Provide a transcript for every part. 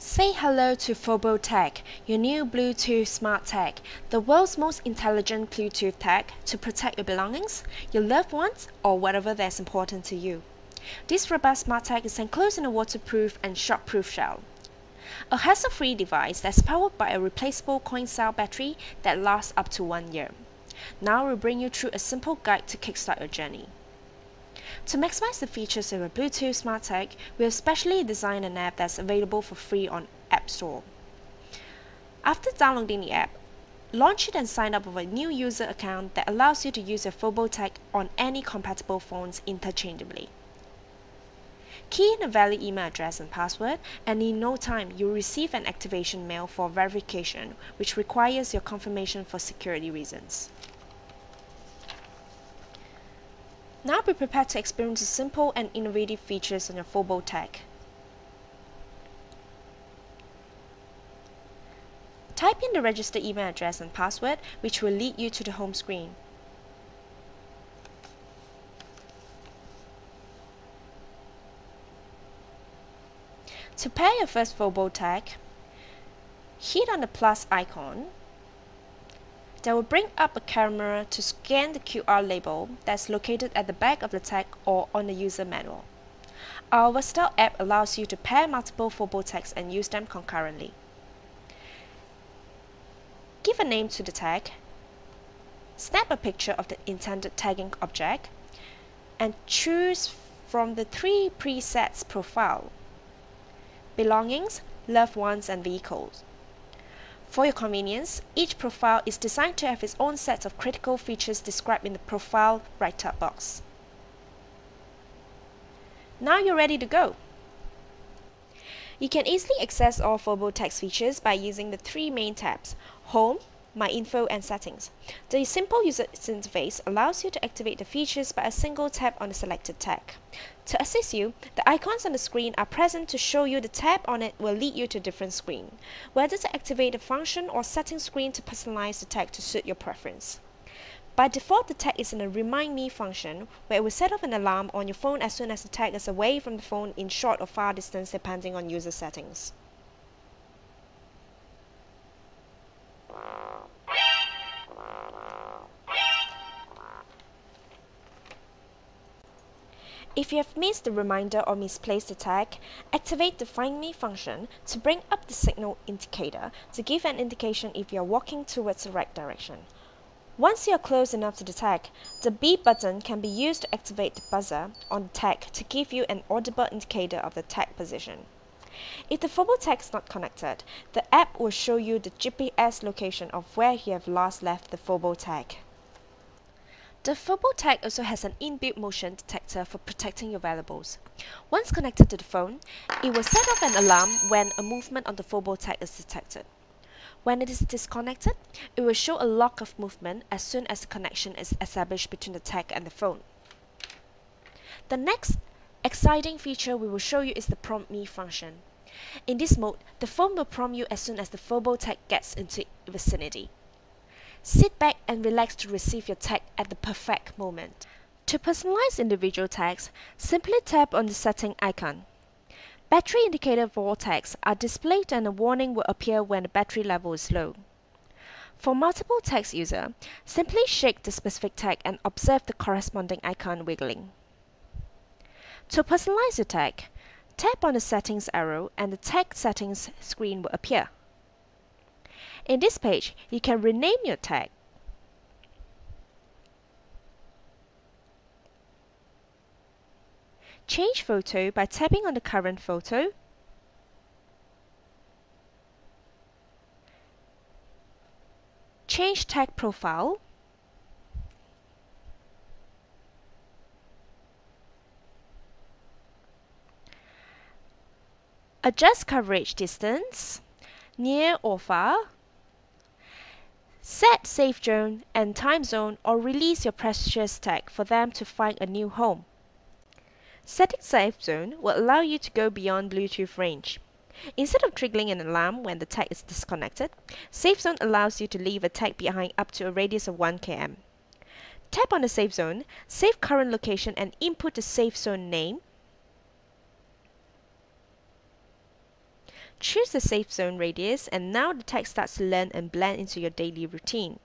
Say hello to Fobo Tag, your new Bluetooth smart tag, the world's most intelligent Bluetooth tag to protect your belongings, your loved ones, or whatever that's important to you. This robust smart tag is enclosed in a waterproof and shockproof shell. A hassle-free device that's powered by a replaceable coin-cell battery that lasts up to one year. Now we'll bring you through a simple guide to kickstart your journey. To maximize the features of a Bluetooth Smart Tag, we have specially designed an app that's available for free on App Store. After downloading the app, launch it and sign up with a new user account that allows you to use your FoboTag on any compatible phones interchangeably. Key in a valid email address and password, and in no time you'll receive an activation mail for verification, which requires your confirmation for security reasons. Now be prepared to experience the simple and innovative features on your Fobo tag. Type in the registered email address and password, which will lead you to the home screen. To pair your first Fobo tag, hit on the plus icon that will bring up a camera to scan the QR label that's located at the back of the tag or on the user manual. Our versatile app allows you to pair multiple Fobo tags and use them concurrently. Give a name to the tag, snap a picture of the intended tagging object, and choose from the three presets profile, belongings, loved ones, and vehicles. For your convenience, each profile is designed to have its own set of critical features described in the profile write-up box. Now you're ready to go. You can easily access all Fobo tag's features by using the three main tabs, Home, my Info and Settings. The simple user interface allows you to activate the features by a single tap on the selected tag. To assist you, the icons on the screen are present to show you the tab on it will lead you to a different screen, whether to activate the function or setting screen to personalize the tag to suit your preference. By default, the tag is in a Remind Me function, where it will set off an alarm on your phone as soon as the tag is away from the phone in short or far distance depending on user settings. If you have missed the reminder or misplaced the tag, activate the Find Me function to bring up the signal indicator to give an indication if you are walking towards the right direction. Once you are close enough to the tag, the B button can be used to activate the buzzer on the tag to give you an audible indicator of the tag position. If the Fobo tag is not connected, the app will show you the GPS location of where you have last left the Fobo tag. The Fobo tag also has an inbuilt motion detector for protecting your valuables. Once connected to the phone, it will set off an alarm when a movement on the Fobo tag is detected. When it is disconnected, it will show a lock of movement as soon as the connection is established between the tag and the phone. The next exciting feature we will show you is the Prompt Me function. In this mode, the phone will prompt you as soon as the Fobo tag gets into vicinity. Sit back and relax to receive your tag at the perfect moment. To personalize individual tags, simply tap on the setting icon. Battery indicator for all tags are displayed and a warning will appear when the battery level is low. For multiple tags user, simply shake the specific tag and observe the corresponding icon wiggling. To personalize your tag, tap on the settings arrow and the tag settings screen will appear. In this page, you can rename your tag. Change photo by tapping on the current photo. Change tag profile. Adjust coverage distance, near or far. Set safe zone and time zone or release your precious tag for them to find a new home. Setting safe zone will allow you to go beyond Bluetooth range. Instead of triggering an alarm when the tag is disconnected, Safe Zone allows you to leave a tag behind up to a radius of 1 km. Tap on the Safe Zone, save current location and input the Safe Zone name, Choose the safe zone radius and now the tag starts to learn and blend into your daily routine.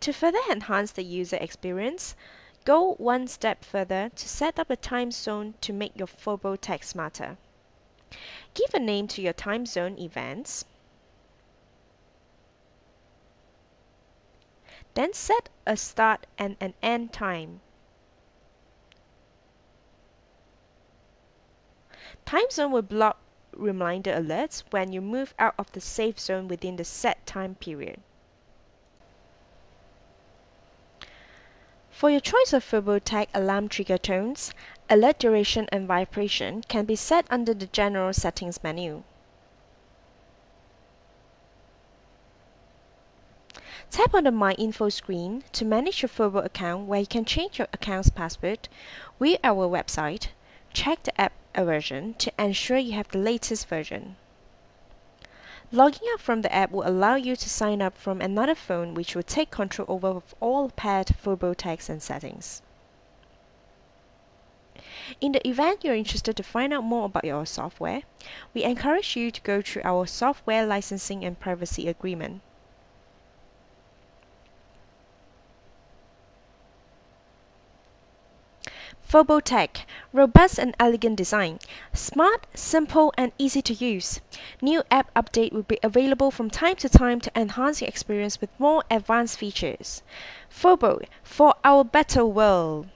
To further enhance the user experience, go one step further to set up a time zone to make your Fobo tag smarter. Give a name to your time zone events. Then set a start and an end time. Time zone will block reminder alerts when you move out of the safe zone within the set time period. For your choice of Fobo tag alarm trigger tones, alert duration and vibration can be set under the General Settings menu. Tap on the My Info screen to manage your Fobo account where you can change your account's password, view our website, check the app version to ensure you have the latest version. Logging out from the app will allow you to sign up from another phone which will take control over all paired Fobo tags and settings. In the event you're interested to find out more about your software, we encourage you to go through our software licensing and privacy agreement. Fobo Tag, robust and elegant design, smart, simple and easy to use. New app update will be available from time to time to enhance your experience with more advanced features. Fobo for our better world.